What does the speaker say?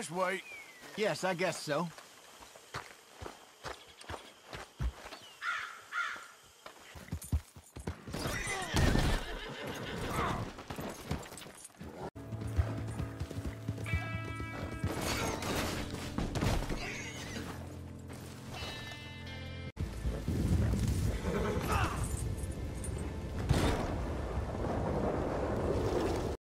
This way. Yes, I guess so.